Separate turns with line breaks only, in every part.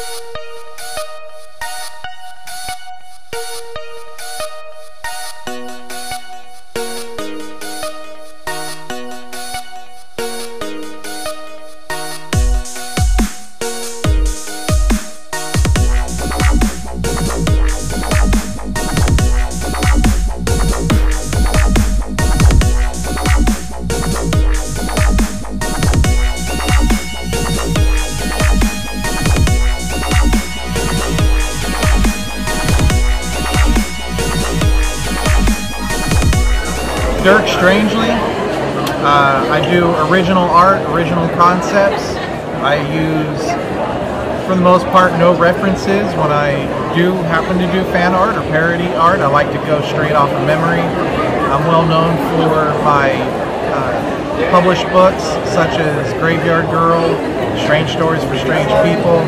you Dirk Strangely. Uh, I do original art, original concepts. I use, for the most part, no references. When I do happen to do fan art or parody art, I like to go straight off of memory. I'm well known for my uh, published books, such as Graveyard Girl, Strange Stories for Strange People.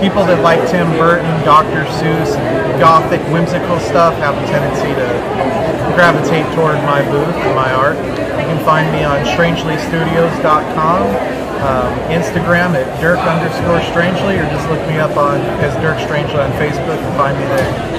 People that like Tim Burton, Dr. Seuss, gothic, whimsical stuff have a tendency to gravitate toward my booth and my art. You can find me on strangelystudios.com, um, Instagram at Dirk underscore strangely, or just look me up on as Dirk Strangely on Facebook and find me there.